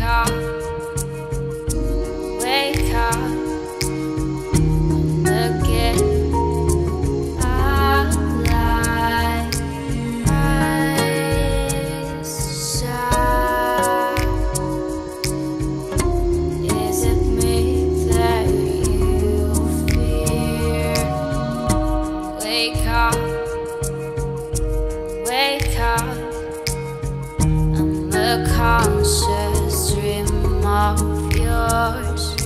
up, wake up, again. Alive, eyes shut. Is it me that you fear? Wake up, wake up. I'm a conscious dream of yours.